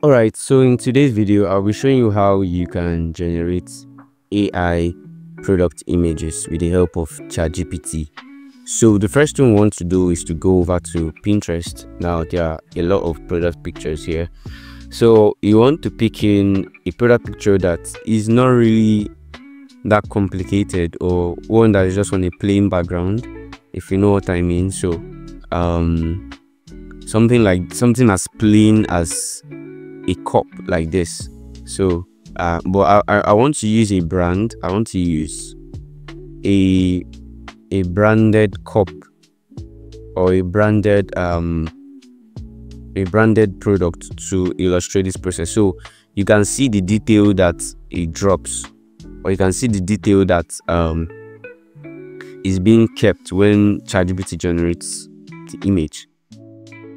Alright, so in today's video, I'll be showing you how you can generate AI product images with the help of ChatGPT. So the first thing we want to do is to go over to Pinterest. Now there are a lot of product pictures here. So you want to pick in a product picture that is not really that complicated or one that is just on a plain background, if you know what I mean. So um something like something as plain as a cup like this. So uh, but I, I want to use a brand. I want to use a a branded cup or a branded um a branded product to illustrate this process. So you can see the detail that it drops or you can see the detail that um is being kept when ChatGPT generates the image.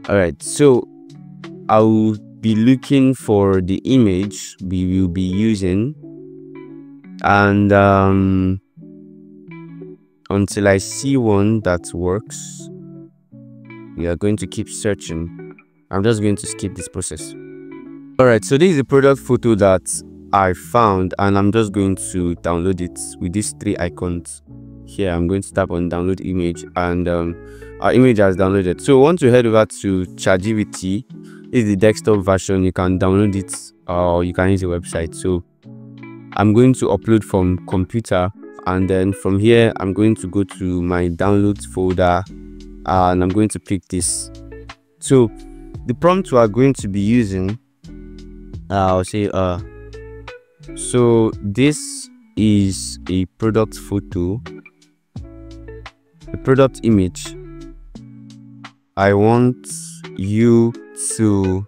All right so i'll be looking for the image we will be using. And um, until I see one that works we are going to keep searching. I'm just going to skip this process. Alright so this is a product photo that I found and I'm just going to download it with these three icons. Here I'm going to tap on download image and um, our image has downloaded. So once you head over to ChatGPT is the desktop version. You can download it or you can use the website. So i'm going to upload from computer and then from here i'm going to go to my downloads folder and i'm going to pick this. So the prompt we are going to be using uh, i'll say uh so this is a product photo a product image. I want you to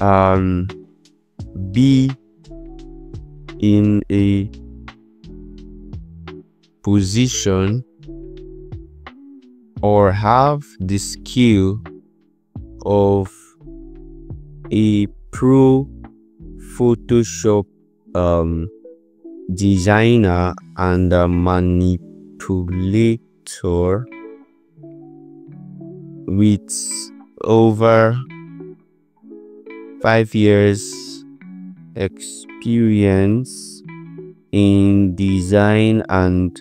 um, be in a position or have the skill of a pro Photoshop um, designer and a manipulator with over five years experience in design and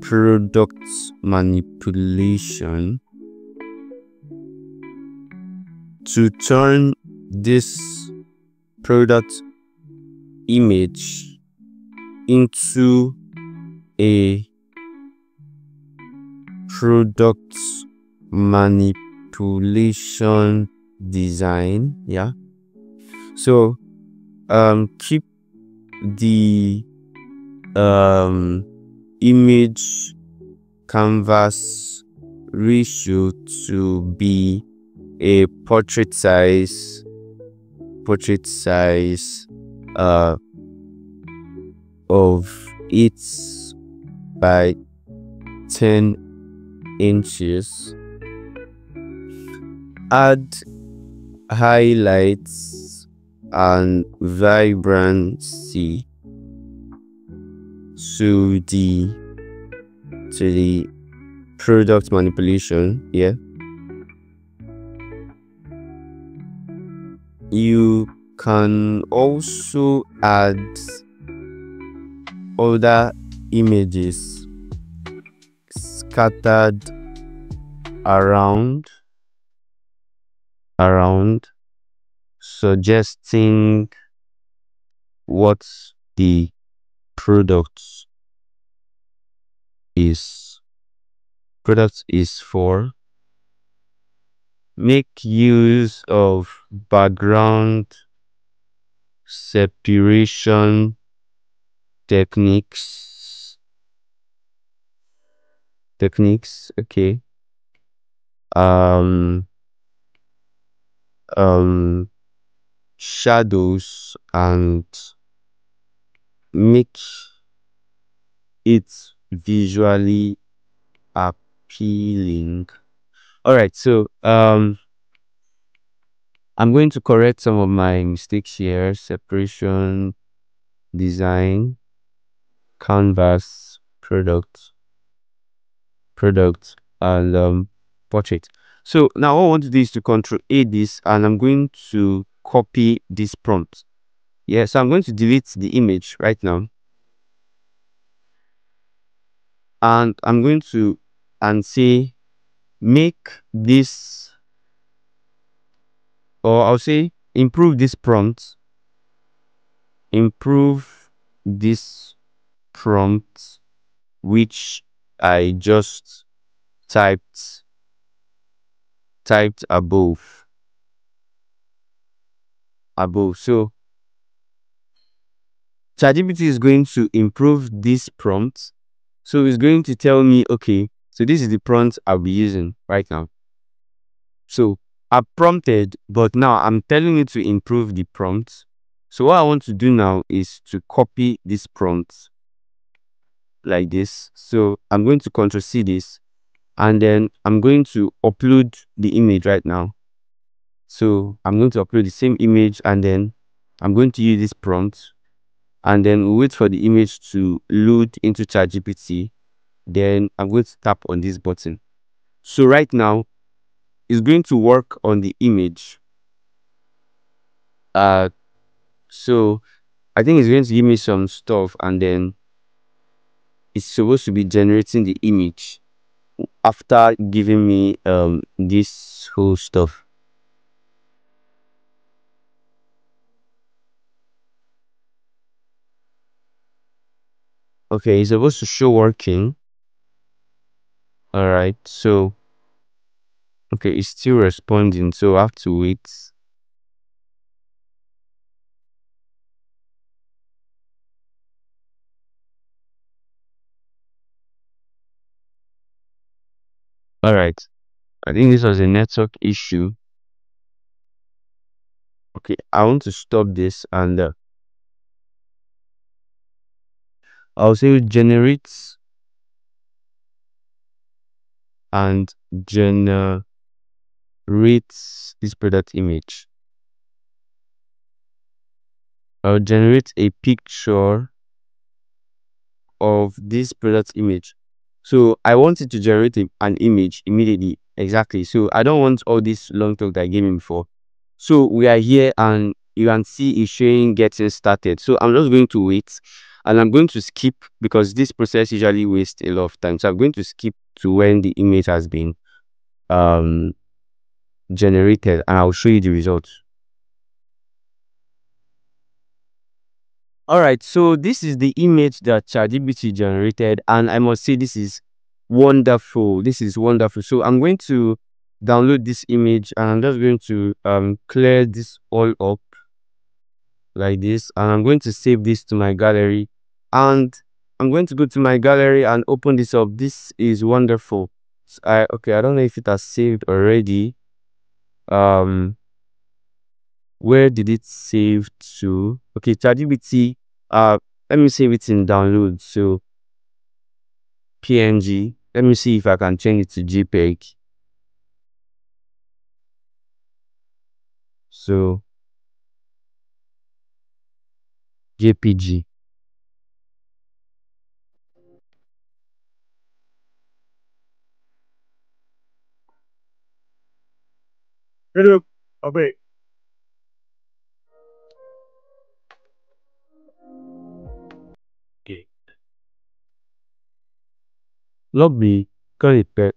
product manipulation. To turn this product image into a product manipulation design yeah? So um keep the um image canvas ratio to be a portrait size portrait size uh of 8 by 10 inches add highlights and vibrancy to the to the product manipulation yeah? You can also add other images scattered around around suggesting what the product is product is for. Make use of background separation techniques. Techniques okay. Um um shadows and make it visually appealing. All right so um i'm going to correct some of my mistakes here. Separation design canvas product product and um portrait so now what i want to do is to control a this and i'm going to copy this prompt. Yeah so i'm going to delete the image right now. And i'm going to and say make this or i'll say improve this prompt. Improve this prompt which i just typed typed above above so ChatGPT is going to improve this prompt. So it's going to tell me, okay, so this is the prompt I'll be using right now. So I prompted, but now I'm telling it to improve the prompt. So what I want to do now is to copy this prompt like this. So I'm going to control C this and then I'm going to upload the image right now. So I'm going to upload the same image and then I'm going to use this prompt and then we wait for the image to load into ChatGPT. Then I'm going to tap on this button. So right now, it's going to work on the image. Uh, so I think it's going to give me some stuff and then it's supposed to be generating the image after giving me um this whole stuff. Okay, it's supposed to show working. All right, so okay, it's still responding, so I have to wait. All right, I think this was a network issue. Okay, I want to stop this and uh, I'll say generates and generates this product image. I'll generate a picture of this product image. So I wanted to generate a, an image immediately. Exactly. So I don't want all this long talk that I gave him before. So we are here and you can see it's showing getting started. So I'm just going to wait and I'm going to skip because this process usually wastes a lot of time. So I'm going to skip to when the image has been um, generated and I'll show you the results. All right so this is the image that ChatGPT generated and i must say this is wonderful. This is wonderful. So i'm going to download this image and i'm just going to um clear this all up like this and i'm going to save this to my gallery. And i'm going to go to my gallery and open this up. This is wonderful. So i okay i don't know if it has saved already. Um where did it save to okay ChatGPT uh let me save it in download so png let me see if i can change it to jpeg so jpg Hello. Okay. Lobby back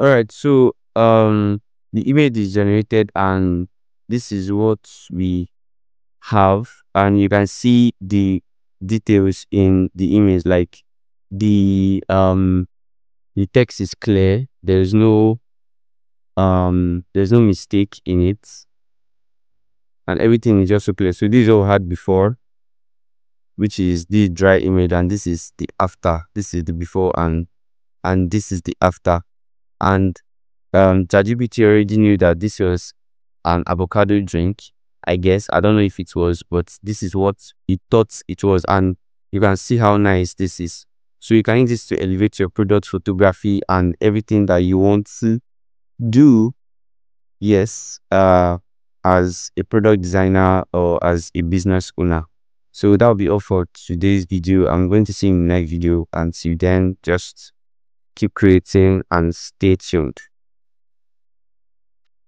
all right so um the image is generated and this is what we have and you can see the details in the image like the um the text is clear. There's no um there's no mistake in it. And everything is just so clear. So this is all had before which is the dry image and this is the after. This is the before and and this is the after. And um ChatGPT already knew that this was an avocado drink i guess. I don't know if it was but this is what he thought it was. And you can see how nice this is. So you can use this to elevate your product photography and everything that you want to do. Yes uh as a product designer or as a business owner so that'll be all for today's video i'm going to see you in the next video. See then just keep creating and stay tuned